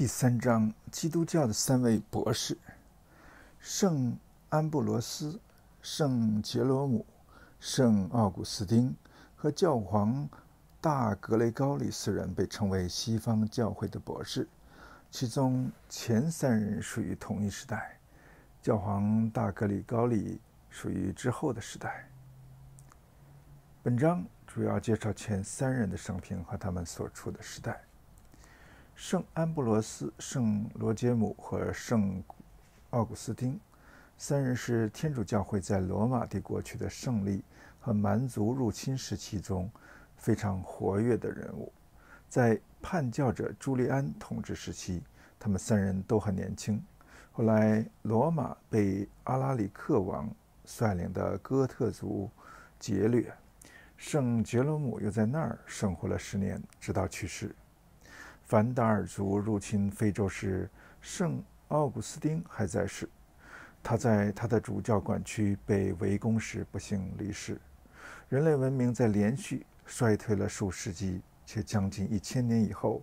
第三章：基督教的三位博士——圣安布罗斯、圣杰罗姆、圣奥古斯丁和教皇大格雷高利四人被称为西方教会的博士。其中前三人属于同一时代，教皇大格里高利属于之后的时代。本章主要介绍前三人的生平和他们所处的时代。圣安布罗斯、圣罗杰姆和圣奥古斯丁三人是天主教会在罗马帝国取得胜利和蛮族入侵时期中非常活跃的人物。在叛教者朱利安统治时期，他们三人都很年轻。后来，罗马被阿拉里克王率领的哥特族劫掠，圣杰罗姆又在那儿生活了十年，直到去世。凡达尔族入侵非洲时，圣奥古斯丁还在世。他在他的主教管区被围攻时不幸离世。人类文明在连续衰退了数世纪，且将近一千年以后，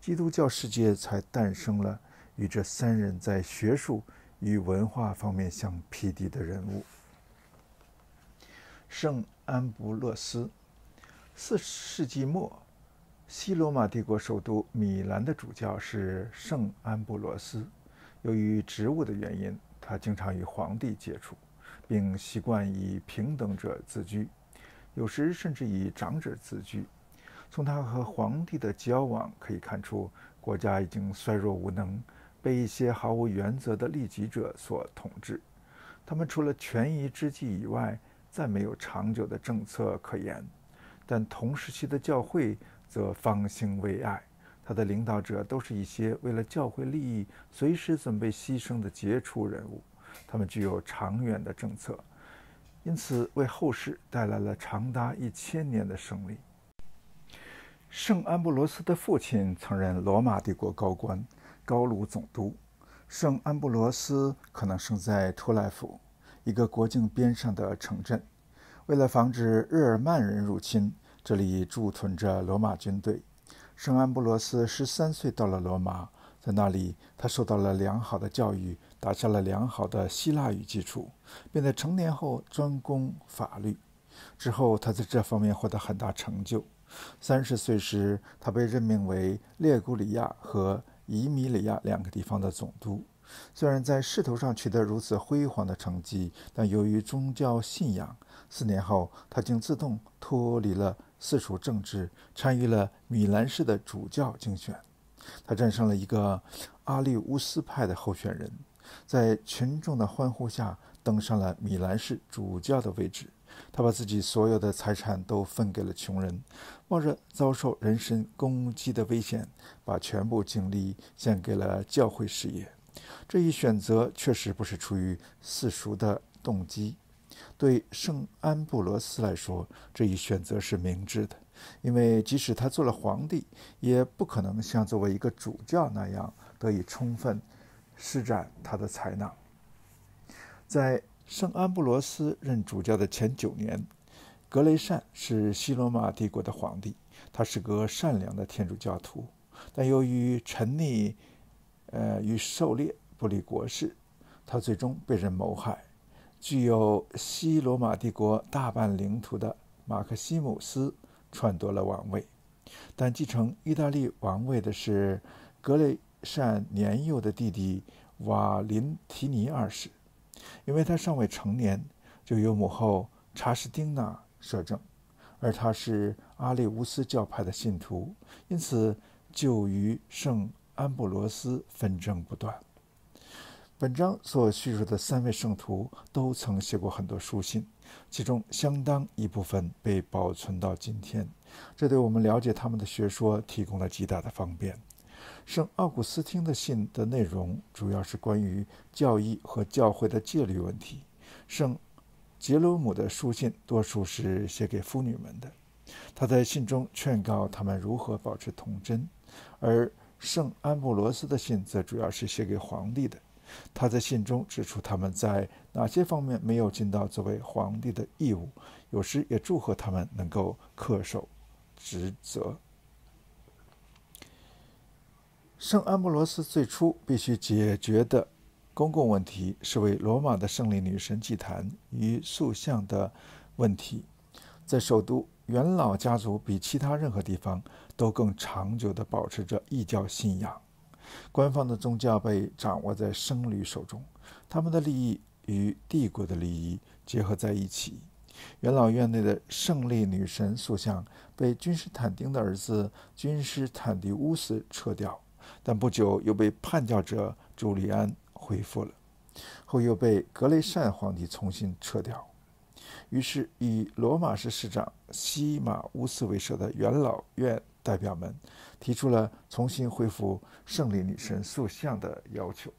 基督教世界才诞生了与这三人在学术与文化方面相匹敌的人物。圣安布勒斯，四世纪末。西罗马帝国首都米兰的主教是圣安布罗斯。由于职务的原因，他经常与皇帝接触，并习惯以平等者自居，有时甚至以长者自居。从他和皇帝的交往可以看出，国家已经衰弱无能，被一些毫无原则的利己者所统治。他们除了权宜之计以外，再没有长久的政策可言。但同时期的教会。则方兴未艾，他的领导者都是一些为了教会利益随时准备牺牲的杰出人物，他们具有长远的政策，因此为后世带来了长达一千年的胜利。圣安布罗斯的父亲曾任罗马帝国高官、高卢总督。圣安布罗斯可能生在托莱府，一个国境边上的城镇，为了防止日耳曼人入侵。这里驻屯着罗马军队。圣安布罗斯十三岁到了罗马，在那里他受到了良好的教育，打下了良好的希腊语基础，并在成年后专攻法律。之后，他在这方面获得很大成就。三十岁时，他被任命为列古里亚和伊米里亚两个地方的总督。虽然在仕途上取得如此辉煌的成绩，但由于宗教信仰，四年后他竟自动脱离了。四处政治，参与了米兰市的主教竞选。他战胜了一个阿利乌斯派的候选人，在群众的欢呼下登上了米兰市主教的位置。他把自己所有的财产都分给了穷人，冒着遭受人身攻击的危险，把全部精力献给了教会事业。这一选择确实不是出于世俗的动机。对圣安布罗斯来说，这一选择是明智的，因为即使他做了皇帝，也不可能像作为一个主教那样得以充分施展他的才能。在圣安布罗斯任主教的前九年，格雷善是西罗马帝国的皇帝，他是个善良的天主教徒，但由于沉溺呃与狩猎不理国事，他最终被人谋害。具有西罗马帝国大半领土的马克西姆斯篡夺了王位，但继承意大利王位的是格雷善年幼的弟弟瓦林提尼二世，因为他尚未成年，就由母后查士丁娜摄政，而他是阿利乌斯教派的信徒，因此就与圣安布罗斯纷争不断。本章所叙述的三位圣徒都曾写过很多书信，其中相当一部分被保存到今天，这对我们了解他们的学说提供了极大的方便。圣奥古斯丁的信的内容主要是关于教义和教会的戒律问题，圣杰罗姆的书信多数是写给妇女们的，他在信中劝告他们如何保持童真，而圣安布罗斯的信则主要是写给皇帝的。他在信中指出他们在哪些方面没有尽到作为皇帝的义务，有时也祝贺他们能够恪守职责。圣安布罗斯最初必须解决的公共问题是为罗马的胜利女神祭坛与塑像的问题。在首都，元老家族比其他任何地方都更长久地保持着异教信仰。官方的宗教被掌握在僧侣手中，他们的利益与帝国的利益结合在一起。元老院内的胜利女神塑像被君士坦丁的儿子君士坦丁乌斯撤掉，但不久又被叛教者朱利安恢复了，后又被格雷善皇帝重新撤掉。于是，以罗马市市长西马乌斯为首的元老院代表们提出了重新恢复胜利女神塑像的要求。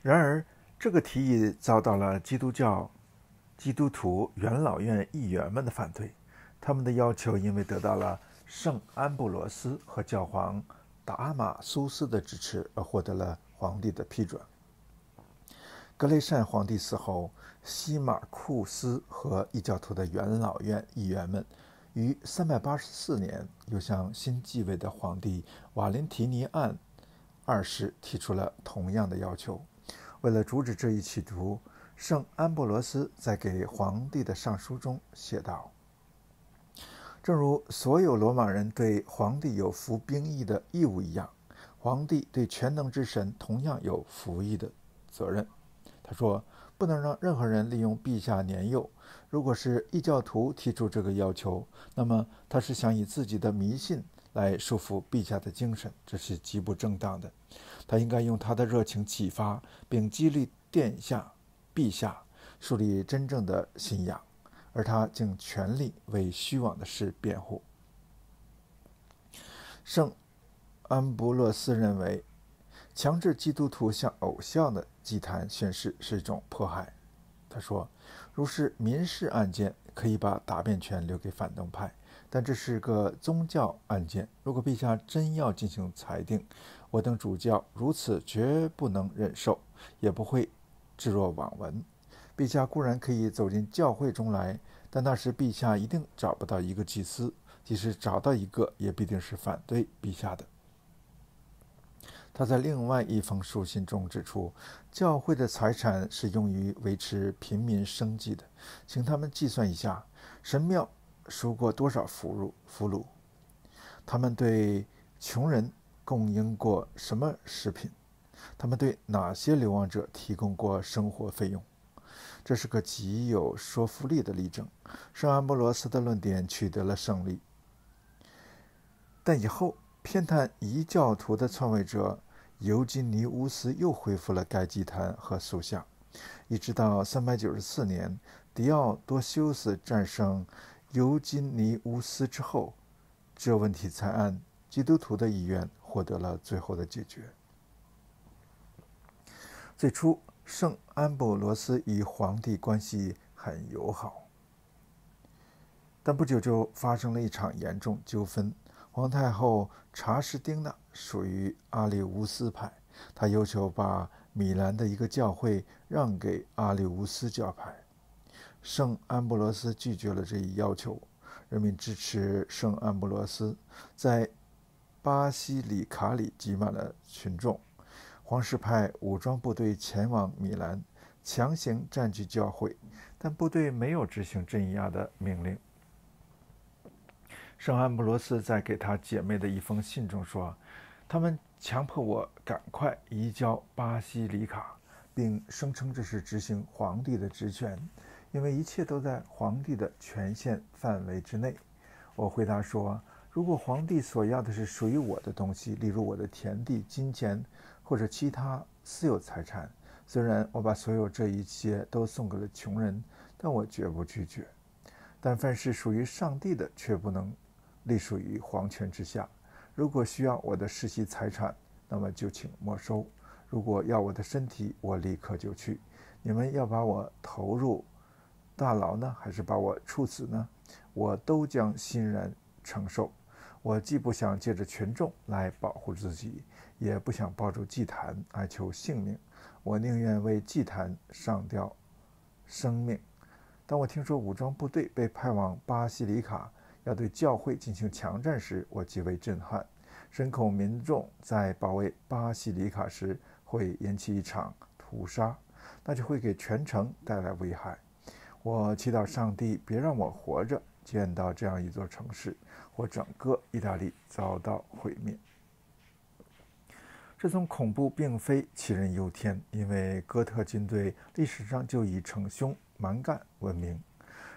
然而，这个提议遭到了基督教。基督徒元老院议员们的反对，他们的要求因为得到了圣安布罗斯和教皇达马苏斯的支持而获得了皇帝的批准。格雷善皇帝死后，西马库斯和异教徒的元老院议员们于384年又向新继位的皇帝瓦伦提尼安二世提出了同样的要求。为了阻止这一企图，圣安布罗斯在给皇帝的上书中写道：“正如所有罗马人对皇帝有服兵役的义务一样，皇帝对全能之神同样有服役的责任。”他说：“不能让任何人利用陛下年幼。如果是异教徒提出这个要求，那么他是想以自己的迷信来束缚陛下的精神，这是极不正当的。他应该用他的热情启发并激励殿下。”陛下树立真正的信仰，而他竟全力为虚妄的事辩护。圣安布洛斯认为，强制基督徒向偶像的祭坛宣誓是一种迫害。他说：“如是民事案件，可以把答辩权留给反动派，但这是个宗教案件。如果陛下真要进行裁定，我等主教如此绝不能忍受，也不会。”置若罔闻，陛下固然可以走进教会中来，但那时陛下一定找不到一个祭司，即使找到一个，也必定是反对陛下的。他在另外一封书信中指出，教会的财产是用于维持平民生计的，请他们计算一下，神庙收过多少俘虏？俘虏？他们对穷人供应过什么食品？他们对哪些流亡者提供过生活费用？这是个极有说服力的例证。圣安布罗斯的论点取得了胜利，但以后偏袒异教徒的篡位者尤金尼乌斯又恢复了该祭坛和塑像，一直到394年迪奥多修斯战胜尤金尼乌斯之后，这问题才按基督徒的意愿获得了最后的解决。最初，圣安布罗斯与皇帝关系很友好，但不久就发生了一场严重纠纷。皇太后查士丁娜属于阿里乌斯派，她要求把米兰的一个教会让给阿里乌斯教派。圣安布罗斯拒绝了这一要求，人民支持圣安布罗斯，在巴西里卡里挤满了群众。皇室派武装部队前往米兰，强行占据教会，但部队没有执行镇压的命令。圣安布罗斯在给他姐妹的一封信中说：“他们强迫我赶快移交巴西里卡，并声称这是执行皇帝的职权，因为一切都在皇帝的权限范围之内。”我回答说：“如果皇帝所要的是属于我的东西，例如我的田地、金钱。”或者其他私有财产，虽然我把所有这一切都送给了穷人，但我绝不拒绝。但凡是属于上帝的，却不能隶属于皇权之下。如果需要我的世袭财产，那么就请没收；如果要我的身体，我立刻就去。你们要把我投入大牢呢，还是把我处死呢？我都将欣然承受。我既不想借着群众来保护自己。也不想抱住祭坛哀求性命，我宁愿为祭坛上吊生命。当我听说武装部队被派往巴西里卡，要对教会进行强占时，我极为震撼。深恐民众在保卫巴西里卡时会引起一场屠杀，那就会给全城带来危害。我祈祷上帝别让我活着见到这样一座城市或整个意大利遭到毁灭。这种恐怖并非杞人忧天，因为哥特军队历史上就以逞凶蛮干闻名。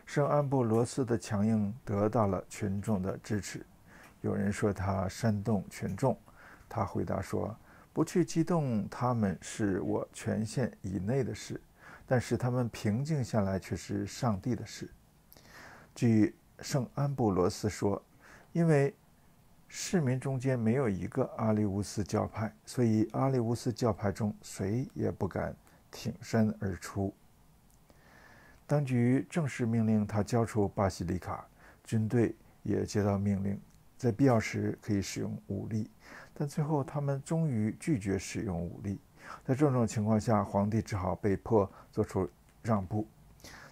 圣安布罗斯的强硬得到了群众的支持。有人说他煽动群众，他回答说：“不去激动他们是我权限以内的事，但是他们平静下来却是上帝的事。”据圣安布罗斯说，因为市民中间没有一个阿里乌斯教派，所以阿里乌斯教派中谁也不敢挺身而出。当局正式命令他交出巴西里卡，军队也接到命令。在必要时可以使用武力，但最后他们终于拒绝使用武力。在这种情况下，皇帝只好被迫做出让步。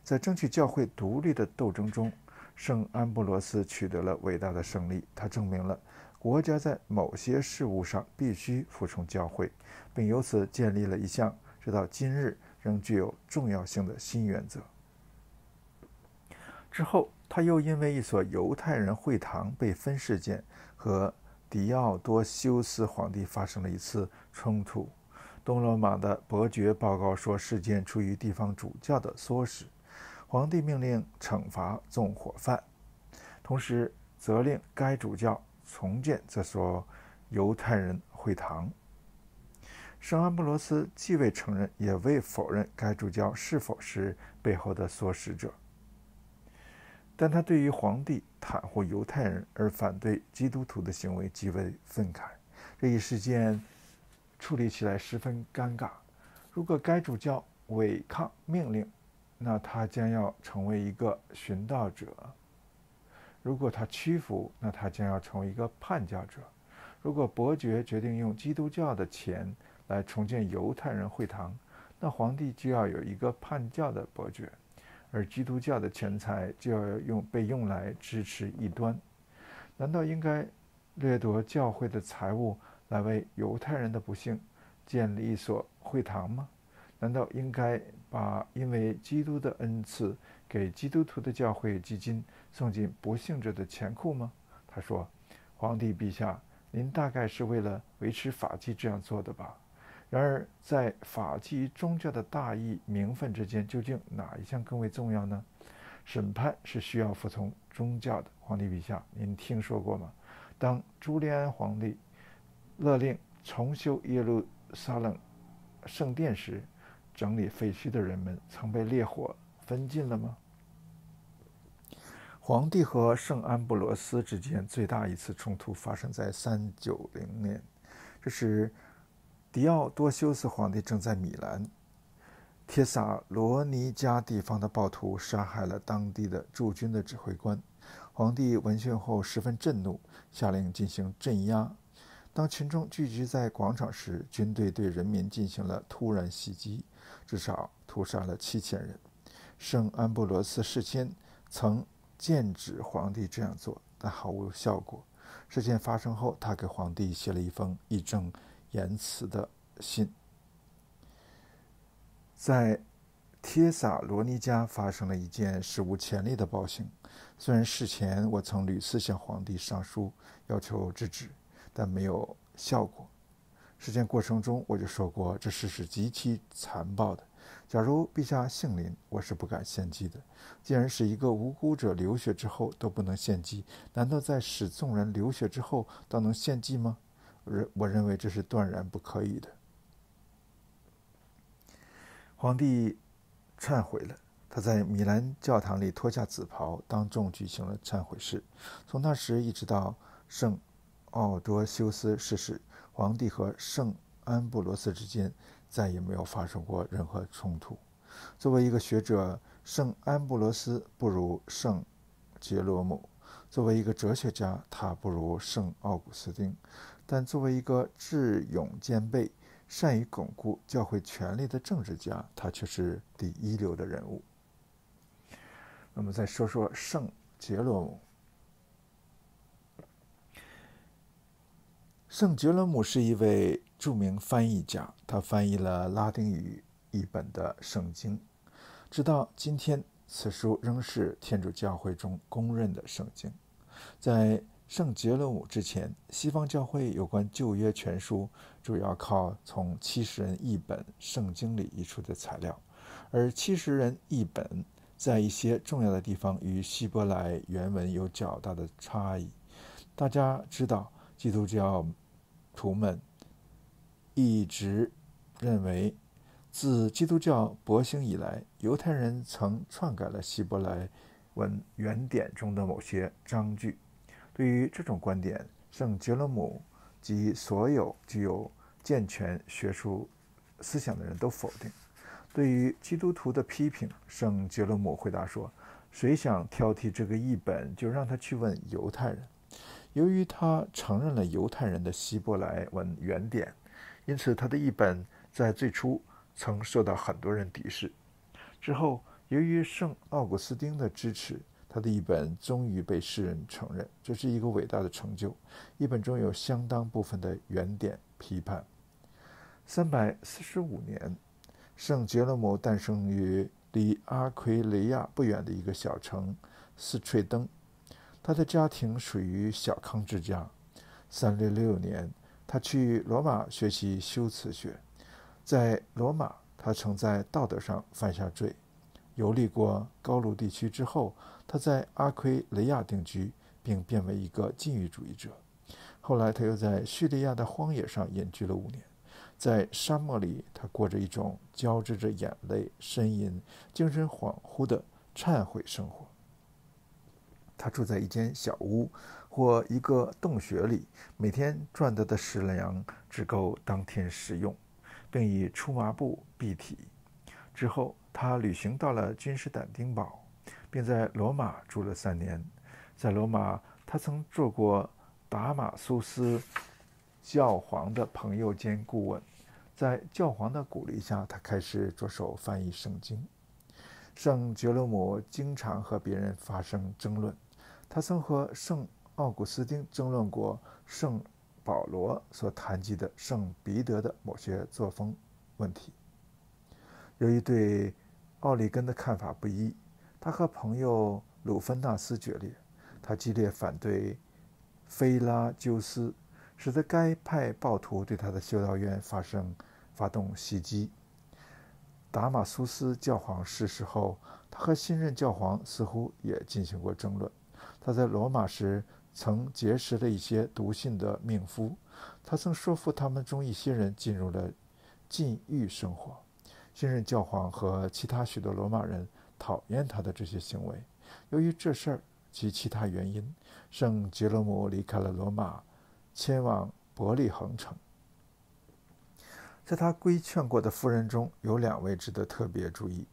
在争取教会独立的斗争中，圣安布罗斯取得了伟大的胜利。他证明了国家在某些事务上必须服从教会，并由此建立了一项直到今日仍具有重要性的新原则。之后。他又因为一所犹太人会堂被分事件和迪奥多修斯皇帝发生了一次冲突。东罗马的伯爵报告说，事件出于地方主教的唆使。皇帝命令惩罚纵火犯，同时责令该主教重建这所犹太人会堂。圣安布罗斯既未承认，也未否认该主教是否是背后的唆使者。但他对于皇帝袒护犹太人而反对基督徒的行为极为愤慨。这一事件处理起来十分尴尬。如果该主教违抗命令，那他将要成为一个寻道者；如果他屈服，那他将要成为一个叛教者。如果伯爵决定用基督教的钱来重建犹太人会堂，那皇帝就要有一个叛教的伯爵。而基督教的钱财就要用被用来支持异端，难道应该掠夺教会的财物来为犹太人的不幸建立一所会堂吗？难道应该把因为基督的恩赐给基督徒的教会基金送进不幸者的钱库吗？他说：“皇帝陛下，您大概是为了维持法纪这样做的吧？”然而，在法纪与宗教的大义名分之间，究竟哪一项更为重要呢？审判是需要服从宗教的。皇帝陛下，您听说过吗？当朱利安皇帝勒令重修耶路撒冷圣殿时，整理废墟的人们曾被烈火焚尽了吗？皇帝和圣安布罗斯之间最大一次冲突发生在三九零年，这是。迪奥多修斯皇帝正在米兰帖萨罗尼加地方的暴徒杀害了当地的驻军的指挥官。皇帝闻讯后十分震怒，下令进行镇压。当群众聚集在广场时，军队对人民进行了突然袭击，至少屠杀了七千人。圣安布罗斯事先曾剑指皇帝这样做，但毫无效果。事件发生后，他给皇帝写了一封义正。言辞的信，在帖撒罗尼迦发生了一件史无前例的暴行。虽然事前我曾屡次向皇帝上书要求制止，但没有效果。事件过程中我就说过，这事是极其残暴的。假如陛下姓林，我是不敢献祭的。既然使一个无辜者流血之后都不能献祭，难道在使众人流血之后都能献祭吗？认我认为这是断然不可以的。皇帝忏悔了，他在米兰教堂里脱下紫袍，当众举行了忏悔式。从那时一直到圣奥多修斯逝世，皇帝和圣安布罗斯之间再也没有发生过任何冲突。作为一个学者，圣安布罗斯不如圣杰罗姆；作为一个哲学家，他不如圣奥古斯丁。但作为一个智勇兼备、善于巩固教会权力的政治家，他却是第一流的人物。那么再说说圣杰罗姆。圣杰罗姆是一位著名翻译家，他翻译了拉丁语译本的圣经，直到今天，此书仍是天主教会中公认的圣经。在圣杰罗姆之前，西方教会有关旧约全书主要靠从七十人译本圣经里译出的材料，而七十人译本在一些重要的地方与希伯来原文有较大的差异。大家知道。基督教徒们一直认为，自基督教勃兴以来，犹太人曾篡改了希伯来文原典中的某些章句。对于这种观点，圣杰罗姆及所有具有健全学术思想的人都否定。对于基督徒的批评，圣杰罗姆回答说：“谁想挑剔这个译本，就让他去问犹太人。”由于他承认了犹太人的希伯来文原点，因此他的译本在最初曾受到很多人敌视。之后，由于圣奥古斯丁的支持，他的一本终于被世人承认，这是一个伟大的成就。一本中有相当部分的原点批判。三百四十五年，圣杰罗姆诞生于离阿奎雷亚不远的一个小城斯翠登。他的家庭属于小康之家。三六六年，他去罗马学习修辞学。在罗马，他曾在道德上犯下罪。游历过高卢地区之后，他在阿奎雷亚定居，并变为一个禁欲主义者。后来，他又在叙利亚的荒野上隐居了五年。在沙漠里，他过着一种交织着眼泪、呻吟、精神恍惚的忏悔生活。他住在一间小屋或一个洞穴里，每天赚得的食粮只够当天食用，并以粗麻布蔽体。之后，他旅行到了君士坦丁堡，并在罗马住了三年。在罗马，他曾做过达马苏斯教皇的朋友兼顾问。在教皇的鼓励下，他开始着手翻译圣经。圣杰罗姆经常和别人发生争论。他曾和圣奥古斯丁争论过圣保罗所谈及的圣彼得的某些作风问题。由于对奥利根的看法不一，他和朋友鲁芬纳斯决裂。他激烈反对菲拉鸠斯，使得该派暴徒对他的修道院发生发动袭击。达马苏斯教皇逝世后，他和新任教皇似乎也进行过争论。他在罗马时曾结识了一些笃信的命夫，他曾说服他们中一些人进入了禁欲生活。新任教皇和其他许多罗马人讨厌他的这些行为。由于这事儿及其他原因，圣杰罗姆离开了罗马，前往伯利恒城。在他规劝过的夫人中有两位值得特别注意：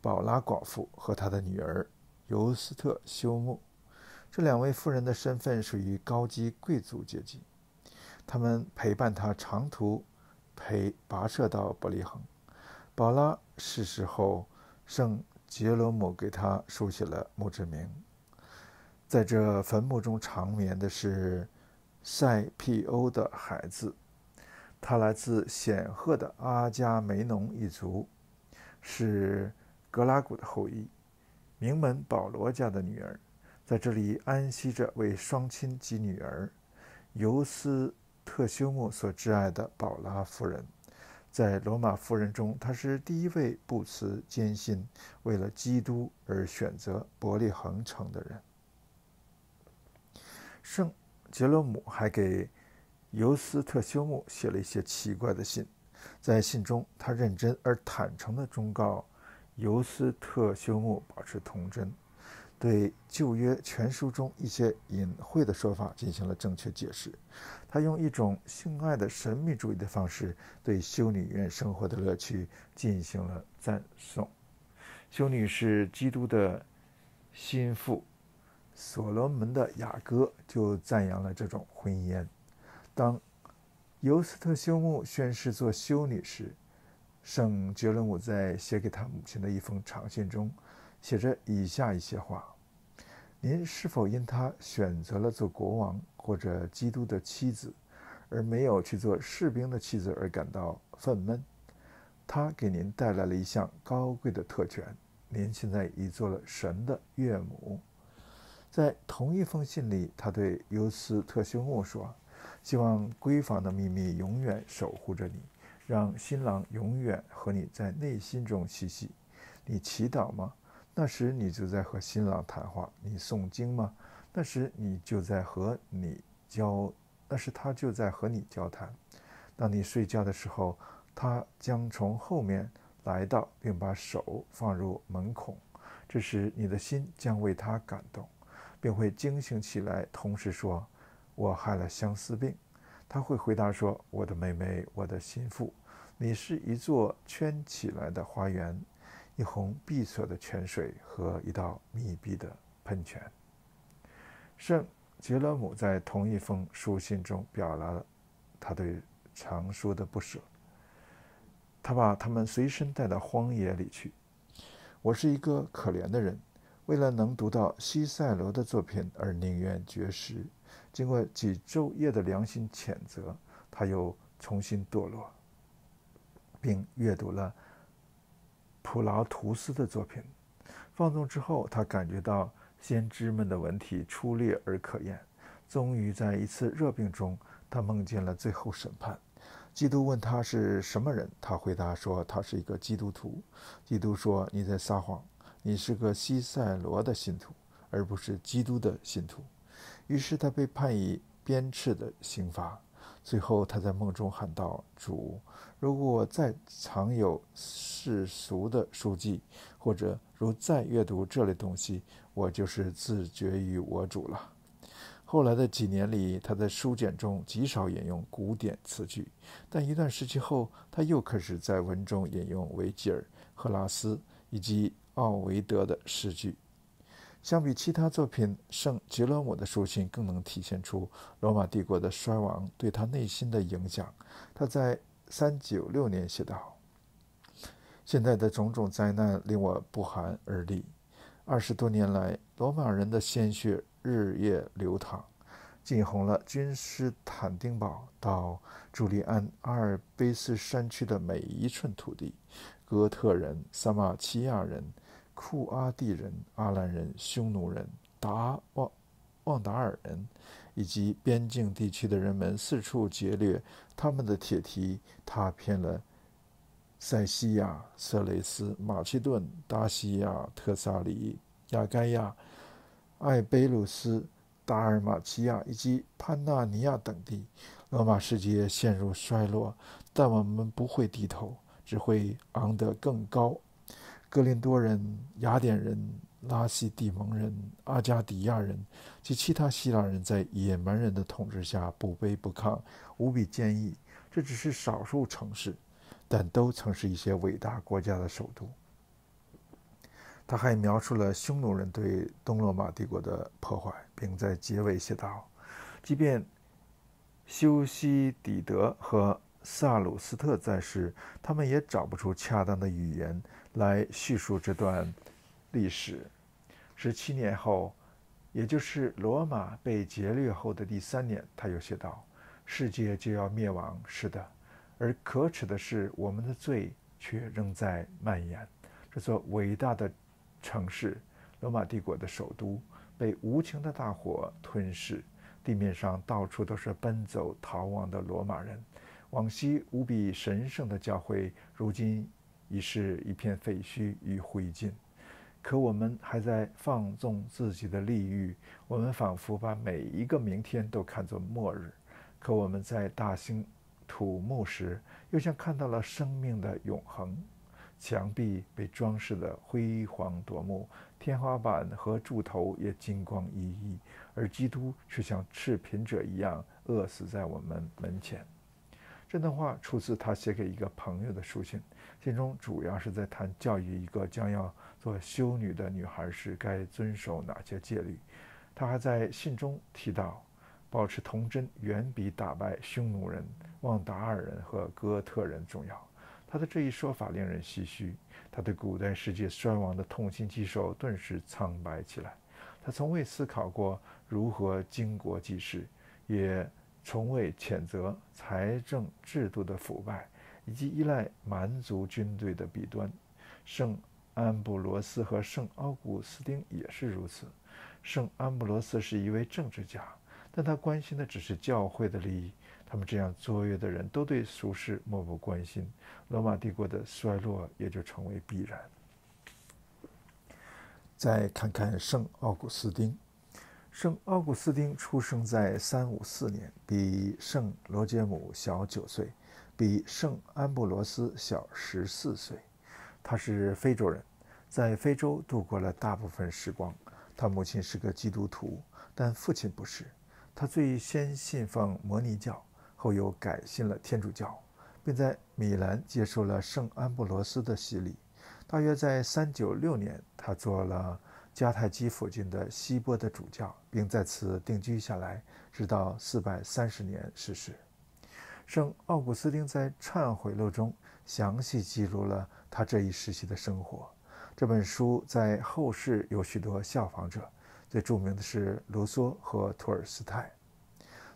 宝拉寡妇和他的女儿尤斯特修木。这两位夫人的身份属于高级贵族阶级，他们陪伴他长途陪跋涉到伯利恒。宝拉逝世后，圣杰罗姆给他书写了墓志铭。在这坟墓中长眠的是塞皮欧的孩子，他来自显赫的阿加梅农一族，是格拉古的后裔，名门保罗家的女儿。在这里安息着为双亲及女儿尤斯特修姆所挚爱的宝拉夫人。在罗马夫人中，她是第一位不辞艰辛为了基督而选择伯利恒城的人。圣杰罗姆还给尤斯特修姆写了一些奇怪的信，在信中，他认真而坦诚地忠告尤斯特修姆保持童真。对旧约全书中一些隐晦的说法进行了正确解释。他用一种性爱的神秘主义的方式，对修女院生活的乐趣进行了赞颂。修女是基督的心腹，所罗门的雅歌就赞扬了这种婚姻。当尤斯特修木宣誓做修女时，圣杰伦姆在写给他母亲的一封长信中。写着以下一些话：您是否因他选择了做国王或者基督的妻子，而没有去做士兵的妻子而感到愤懑。他给您带来了一项高贵的特权，您现在已做了神的岳母。在同一封信里，他对尤斯特修穆说：“希望闺房的秘密永远守护着你，让新郎永远和你在内心中嬉戏。你祈祷吗？那时你就在和新郎谈话。你诵经吗？那时你就在和你交，那时他就在和你交谈。当你睡觉的时候，他将从后面来到，并把手放入门孔。这时你的心将为他感动。”并会惊醒起来，同时说：“我害了相思病。”他会回答说：“我的妹妹，我的心腹，你是一座圈起来的花园，一泓闭锁的泉水和一道密闭的喷泉。”圣杰罗姆在同一封书信中表达了他对藏书的不舍。他把他们随身带到荒野里去。我是一个可怜的人。为了能读到西塞罗的作品而宁愿绝食，经过几昼夜的良心谴责，他又重新堕落，并阅读了普劳图斯的作品。放纵之后，他感觉到先知们的文体粗劣而可厌。终于在一次热病中，他梦见了最后审判。基督问他是什么人，他回答说他是一个基督徒。基督说：“你在撒谎。”你是个西塞罗的信徒，而不是基督的信徒。于是他被判以鞭笞的刑罚。最后他在梦中喊道：“主，如果我再藏有世俗的书籍，或者如再阅读这类东西，我就是自绝于我主了。”后来的几年里，他在书简中极少引用古典词句，但一段时期后，他又开始在文中引用维吉尔、赫拉斯以及。奥维德的诗句，相比其他作品，圣杰罗姆的书信更能体现出罗马帝国的衰亡对他内心的影响。他在三九六年写道：“现在的种种灾难令我不寒而栗。二十多年来，罗马人的鲜血日夜流淌，浸红了君士坦丁堡到朱利安阿尔卑斯山区的每一寸土地。哥特人、萨马齐亚人。”库阿蒂人、阿兰人、匈奴人、达旺旺达尔人，以及边境地区的人们四处劫掠，他们的铁蹄踏遍了塞西亚、色雷斯、马其顿、达西亚、特萨里、亚盖亚、艾贝鲁斯、达尔马齐亚以及潘纳尼亚等地。罗马世界陷入衰落，但我们不会低头，只会昂得更高。格林多人、雅典人、拉西蒂蒙人、阿加迪亚人及其他希腊人在野蛮人的统治下不卑不亢、无比坚毅。这只是少数城市，但都曾是一些伟大国家的首都。他还描述了匈奴人对东罗马帝国的破坏，并在结尾写道：“即便修昔底德和萨鲁斯特在世，他们也找不出恰当的语言。”来叙述这段历史。十七年后，也就是罗马被劫掠后的第三年，他又写道：“世界就要灭亡，是的。而可耻的是，我们的罪却仍在蔓延。这座伟大的城市——罗马帝国的首都，被无情的大火吞噬。地面上到处都是奔走逃亡的罗马人。往昔无比神圣的教会，如今……”已是一片废墟与灰烬，可我们还在放纵自己的利欲。我们仿佛把每一个明天都看作末日，可我们在大兴土木时，又像看到了生命的永恒。墙壁被装饰得辉煌夺目，天花板和柱头也金光熠熠，而基督却像赤贫者一样饿死在我们门前。这段话出自他写给一个朋友的书信。信中主要是在谈教育一个将要做修女的女孩时该遵守哪些戒律。他还在信中提到，保持童真远比打败匈奴人、旺达尔人和哥特人重要。他的这一说法令人唏嘘，他对古代世界衰亡的痛心疾首顿时苍白起来。他从未思考过如何经国济世，也从未谴责财政制度的腐败以及依赖蛮族军队的弊端。圣安布罗斯和圣奥古斯丁也是如此。圣安布罗斯是一位政治家，但他关心的只是教会的利益。他们这样卓越的人都对俗世漠不关心，罗马帝国的衰落也就成为必然。再看看圣奥古斯丁。圣奥古斯丁出生在三五四年，比圣罗杰姆小九岁，比圣安布罗斯小十四岁。他是非洲人，在非洲度过了大部分时光。他母亲是个基督徒，但父亲不是。他最先信奉摩尼教。后又改信了天主教，并在米兰接受了圣安布罗斯的洗礼。大约在三九六年，他做了迦太基附近的希波的主教，并在此定居下来，直到四百三十年逝世。圣奥古斯丁在《忏悔录》中详细记录了他这一时期的生活。这本书在后世有许多效仿者，最著名的是卢梭和托尔斯泰。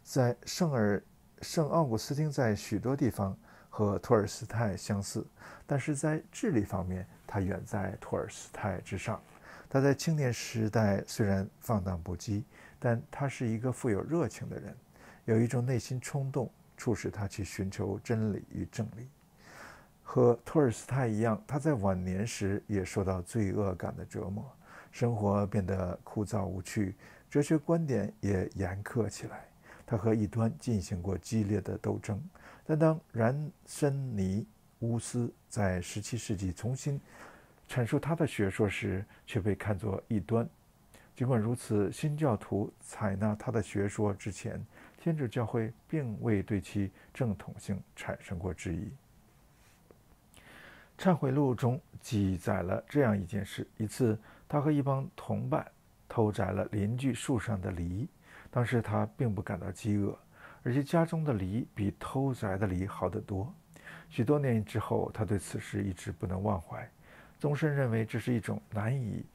在圣尔。圣奥古斯丁在许多地方和托尔斯泰相似，但是在智力方面，他远在托尔斯泰之上。他在青年时代虽然放荡不羁，但他是一个富有热情的人，有一种内心冲动促使他去寻求真理与正理。和托尔斯泰一样，他在晚年时也受到罪恶感的折磨，生活变得枯燥无趣，哲学观点也严苛起来。他和异端进行过激烈的斗争，但当然森尼乌斯在17世纪重新阐述他的学说时，却被看作异端。尽管如此，新教徒采纳他的学说之前，天主教会并未对其正统性产生过质疑。忏悔录中记载了这样一件事：一次，他和一帮同伴偷摘了邻居树上的梨。当时他并不感到饥饿，而且家中的梨比偷摘的梨好得多。许多年之后，他对此事一直不能忘怀，终身认为这是一种难以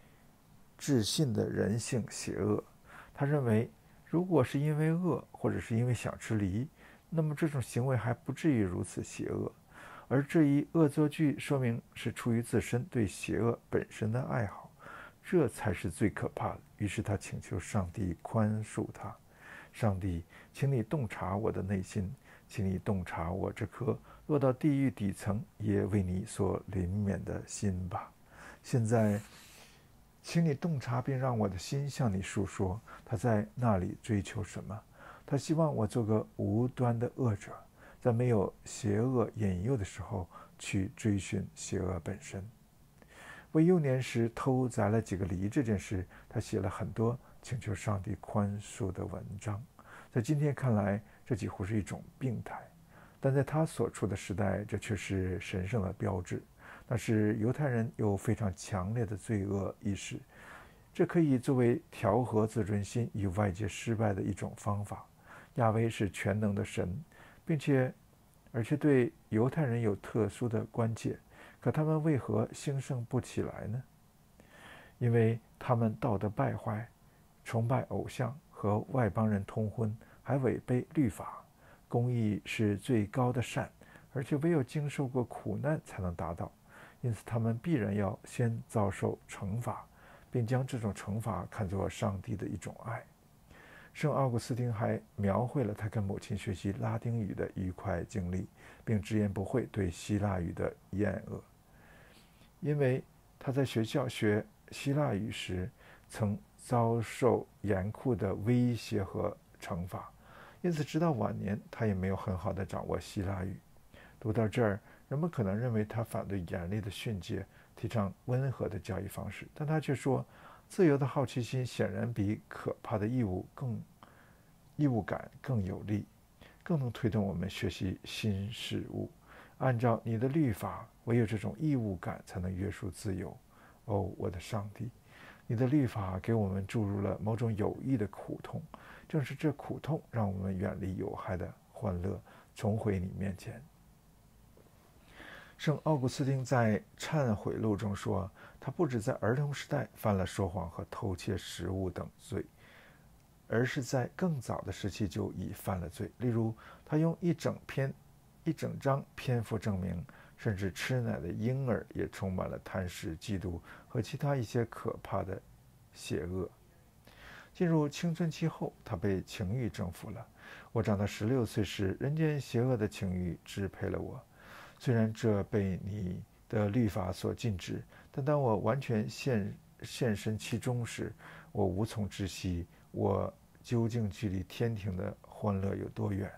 置信的人性邪恶。他认为，如果是因为饿，或者是因为想吃梨，那么这种行为还不至于如此邪恶。而这一恶作剧说明是出于自身对邪恶本身的爱好。这才是最可怕的。于是他请求上帝宽恕他。上帝，请你洞察我的内心，请你洞察我这颗落到地狱底层也为你所怜悯的心吧。现在，请你洞察并让我的心向你诉说，他在那里追求什么？他希望我做个无端的恶者，在没有邪恶引诱的时候去追寻邪恶本身。为幼年时偷摘了几个梨这件事，他写了很多请求上帝宽恕的文章。在今天看来，这几乎是一种病态，但在他所处的时代，这却是神圣的标志。那是犹太人有非常强烈的罪恶意识，这可以作为调和自尊心与外界失败的一种方法。亚威是全能的神，并且，而且对犹太人有特殊的关切。可他们为何兴盛不起来呢？因为他们道德败坏，崇拜偶像，和外邦人通婚，还违背律法。公义是最高的善，而且唯有经受过苦难才能达到。因此，他们必然要先遭受惩罚，并将这种惩罚看作上帝的一种爱。圣奥古斯丁还描绘了他跟母亲学习拉丁语的愉快经历，并直言不讳对希腊语的厌恶。因为他在学校学希腊语时，曾遭受严酷的威胁和惩罚，因此直到晚年，他也没有很好的掌握希腊语。读到这儿，人们可能认为他反对严厉的训诫，提倡温和的教育方式，但他却说，自由的好奇心显然比可怕的义务更义务感更有利，更能推动我们学习新事物。按照你的律法，唯有这种义务感才能约束自由。哦，我的上帝，你的律法给我们注入了某种有益的苦痛，正是这苦痛让我们远离有害的欢乐，重回你面前。圣奥古斯丁在《忏悔录》中说，他不止在儿童时代犯了说谎和偷窃食物等罪，而是在更早的时期就已犯了罪。例如，他用一整篇、一整章篇幅证明，甚至吃奶的婴儿也充满了贪食、嫉妒和其他一些可怕的邪恶。进入青春期后，他被情欲征服了。我长到十六岁时，人间邪恶的情欲支配了我。虽然这被你的律法所禁止，但当我完全陷现身其中时，我无从知悉我究竟距离天庭的欢乐有多远。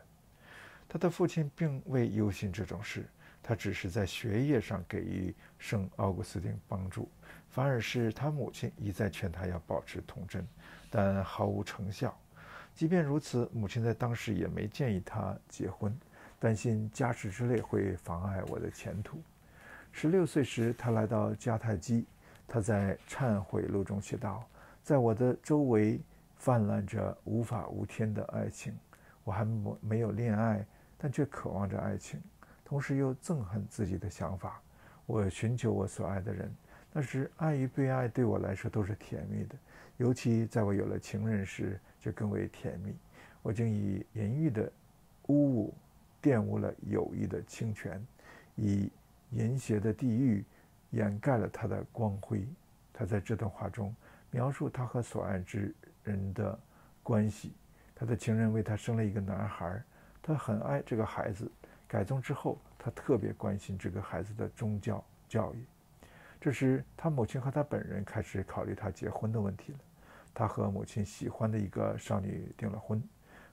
他的父亲并未忧心这种事，他只是在学业上给予圣奥古斯丁帮助，反而是他母亲一再劝他要保持童真，但毫无成效。即便如此，母亲在当时也没建议他结婚，担心家世之类会妨碍我的前途。十六岁时，他来到迦太基。他在忏悔录中写道：“在我的周围泛滥着无法无天的爱情，我还没没有恋爱，但却渴望着爱情，同时又憎恨自己的想法。我寻求我所爱的人，那时爱与被爱对我来说都是甜蜜的，尤其在我有了情人时，就更为甜蜜。我竟以淫欲的污物玷污了友谊的清泉，以淫邪的地狱。”掩盖了他的光辉。他在这段话中描述他和所爱之人的关系。他的情人为他生了一个男孩，他很爱这个孩子。改宗之后，他特别关心这个孩子的宗教教育。这时，他母亲和他本人开始考虑他结婚的问题了。他和母亲喜欢的一个少女订了婚，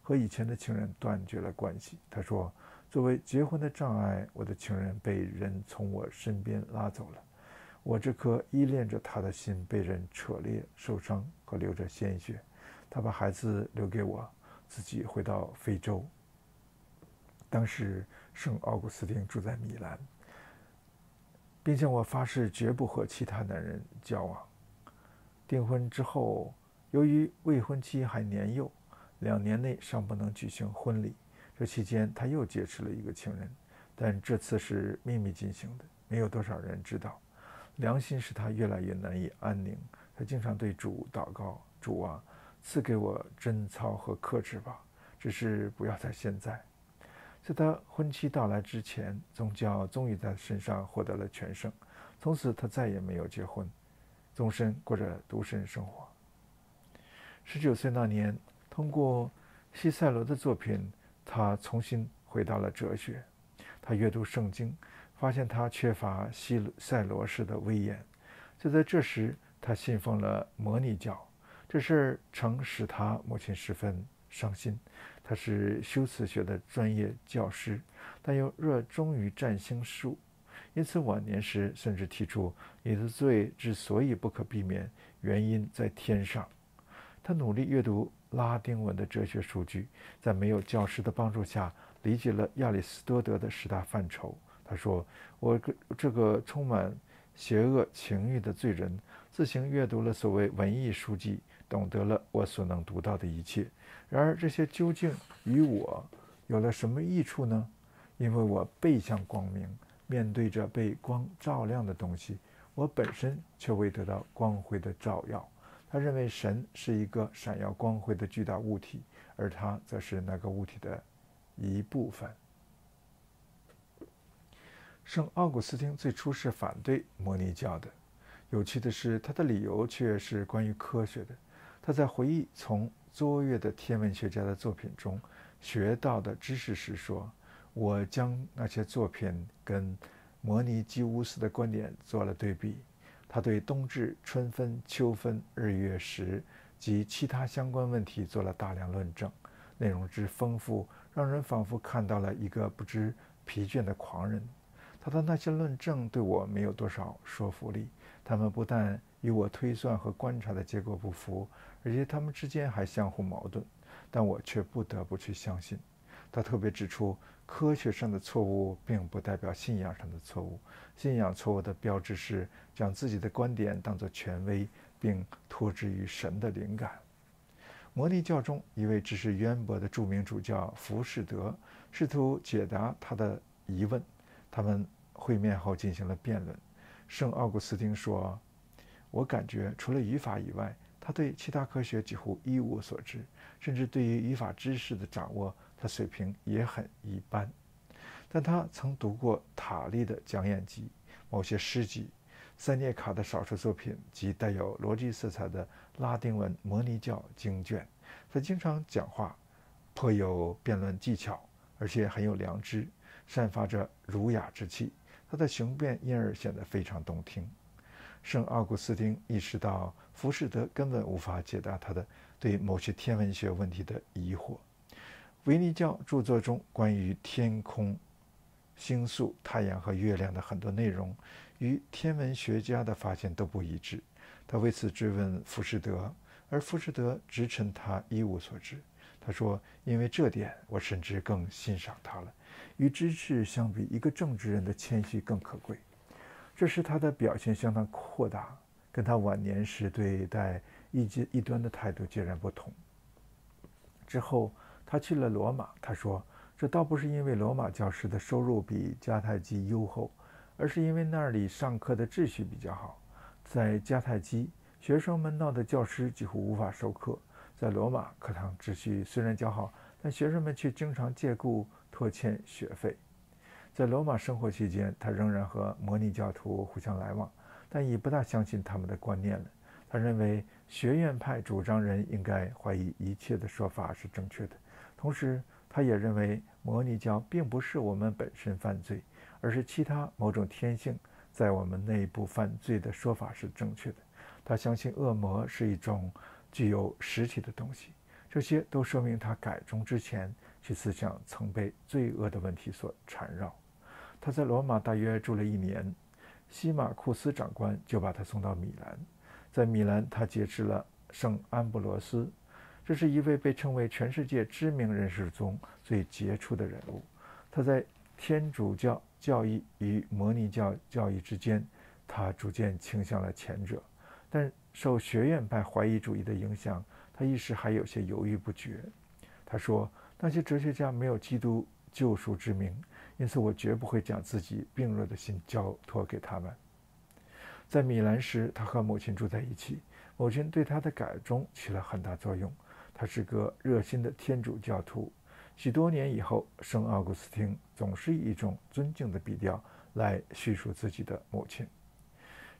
和以前的情人断绝了关系。他说：“作为结婚的障碍，我的情人被人从我身边拉走了。”我这颗依恋着他的心被人扯裂、受伤和流着鲜血。他把孩子留给我，自己回到非洲。当时圣奥古斯丁住在米兰，并向我发誓绝不和其他男人交往。订婚之后，由于未婚妻还年幼，两年内尚不能举行婚礼。这期间，他又结识了一个情人，但这次是秘密进行的，没有多少人知道。良心使他越来越难以安宁。他经常对主祷告：“主啊，赐给我贞操和克制吧，只是不要在现在。”在他婚期到来之前，宗教终于在身上获得了全胜。从此，他再也没有结婚，终身过着独身生活。十九岁那年，通过西塞罗的作品，他重新回到了哲学。他阅读圣经。发现他缺乏西塞罗式的威严，就在这时，他信奉了摩尼教。这事儿曾使他母亲十分伤心。他是修辞学的专业教师，但又热衷于占星术，因此晚年时甚至提出你的罪之所以不可避免，原因在天上。他努力阅读拉丁文的哲学书据，在没有教师的帮助下，理解了亚里士多德的十大范畴。他说：“我这个充满邪恶情欲的罪人，自行阅读了所谓文艺书籍，懂得了我所能读到的一切。然而，这些究竟与我有了什么益处呢？因为我背向光明，面对着被光照亮的东西，我本身却未得到光辉的照耀。他认为神是一个闪耀光辉的巨大物体，而他则是那个物体的一部分。”圣奥古斯丁最初是反对摩尼教的。有趣的是，他的理由却是关于科学的。他在回忆从卓越的天文学家的作品中学到的知识时说：“我将那些作品跟摩尼基乌斯的观点做了对比。他对冬至、春分、秋分、日月食及其他相关问题做了大量论证，内容之丰富，让人仿佛看到了一个不知疲倦的狂人。”他的那些论证对我没有多少说服力，他们不但与我推算和观察的结果不符，而且他们之间还相互矛盾，但我却不得不去相信。他特别指出，科学上的错误并不代表信仰上的错误，信仰错误的标志是将自己的观点当作权威，并托之于神的灵感。摩尼教中一位知识渊博的著名主教浮士德试图解答他的疑问。他们会面后进行了辩论。圣奥古斯丁说：“我感觉除了语法以外，他他对其他科学几乎一无所知，甚至对于语法知识的掌握，他水平也很一般。但他曾读过塔利的讲演集、某些诗集、塞涅卡的少数作品及带有逻辑色彩的拉丁文摩尼教经卷。他经常讲话，颇有辩论技巧，而且很有良知，散发着儒雅之气。他的雄辩因而显得非常动听。圣奥古斯丁意识到，浮士德根本无法解答他的对某些天文学问题的疑惑。维尼教著作中关于天空、星宿、太阳和月亮的很多内容，与天文学家的发现都不一致。他为此追问浮士德，而浮士德直称他一无所知。他说：“因为这点，我甚至更欣赏他了。与知识相比，一个正直人的谦虚更可贵。”这时他的表现相当扩大，跟他晚年时对待一极一端的态度截然不同。之后，他去了罗马。他说：“这倒不是因为罗马教师的收入比迦太基优厚，而是因为那里上课的秩序比较好。在迦太基，学生们闹得教师几乎无法授课；在罗马，课堂秩序虽然较好，但学生们却经常借故拖欠学费。”在罗马生活期间，他仍然和摩尼教徒互相来往，但已不大相信他们的观念了。他认为学院派主张人应该怀疑一切的说法是正确的。同时，他也认为摩尼教并不是我们本身犯罪，而是其他某种天性在我们内部犯罪的说法是正确的。他相信恶魔是一种具有实体的东西。这些都说明他改宗之前其思想曾被罪恶的问题所缠绕。他在罗马大约住了一年，西马库斯长官就把他送到米兰。在米兰，他结识了圣安布罗斯，这是一位被称为全世界知名人士中最杰出的人物。他在天主教教义与摩尼教教义之间，他逐渐倾向了前者，但受学院派怀疑主义的影响，他一时还有些犹豫不决。他说：“那些哲学家没有基督救赎之名。”因此，我绝不会将自己病弱的心交托给他们。在米兰时，他和母亲住在一起，母亲对他的改宗起了很大作用。他是个热心的天主教徒。许多年以后，圣奥古斯丁总是以一种尊敬的笔调来叙述自己的母亲。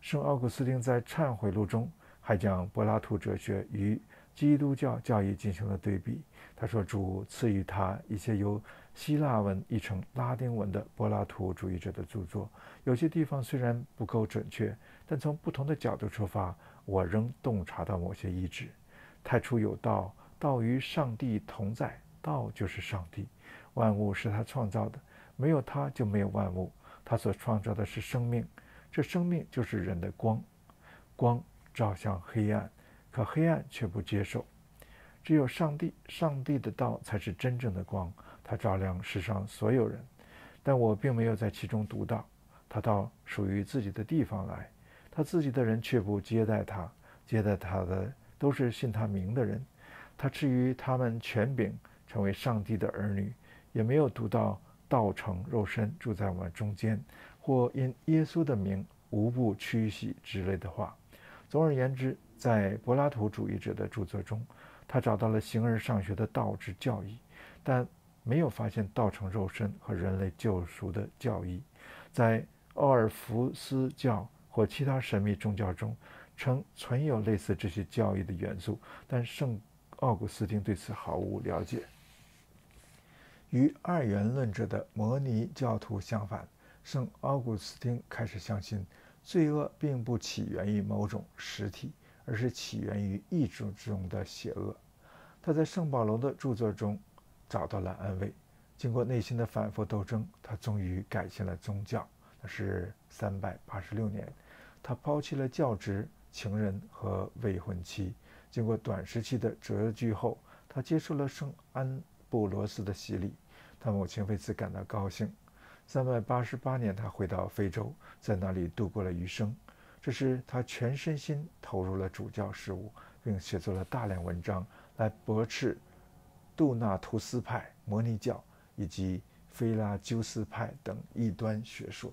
圣奥古斯丁在《忏悔录》中还将柏拉图哲学与基督教教义进行了对比。他说：“主赐予他一些由……”希腊文译成拉丁文的柏拉图主义者的著作，有些地方虽然不够准确，但从不同的角度出发，我仍洞察到某些意志。太初有道，道与上帝同在，道就是上帝。万物是他创造的，没有他就没有万物。他所创造的是生命，这生命就是人的光。光照向黑暗，可黑暗却不接受。只有上帝，上帝的道才是真正的光。他照亮世上所有人，但我并没有在其中读到。他到属于自己的地方来，他自己的人却不接待他。接待他的都是信他名的人。他赐予他们权柄，成为上帝的儿女。也没有读到道成肉身住在我们中间，或因耶稣的名无不屈膝之类的话。总而言之，在柏拉图主义者的著作中，他找到了形而上学的道之教义，但。没有发现道成肉身和人类救赎的教义，在奥尔弗斯教或其他神秘宗教中，曾存有类似这些教义的元素，但圣奥古斯丁对此毫无了解。与二元论者的摩尼教徒相反，圣奥古斯丁开始相信，罪恶并不起源于某种实体，而是起源于意志中的邪恶。他在圣保罗的著作中。找到了安慰。经过内心的反复斗争，他终于改信了宗教。那是三百八十六年，他抛弃了教职、情人和未婚妻。经过短时期的谪居后，他接受了圣安布罗斯的洗礼。他母亲为此感到高兴。三百八十八年，他回到非洲，在那里度过了余生。这时，他全身心投入了主教事务，并写作了大量文章来驳斥。杜纳图斯派、摩尼教以及菲拉鸠斯派等异端学说。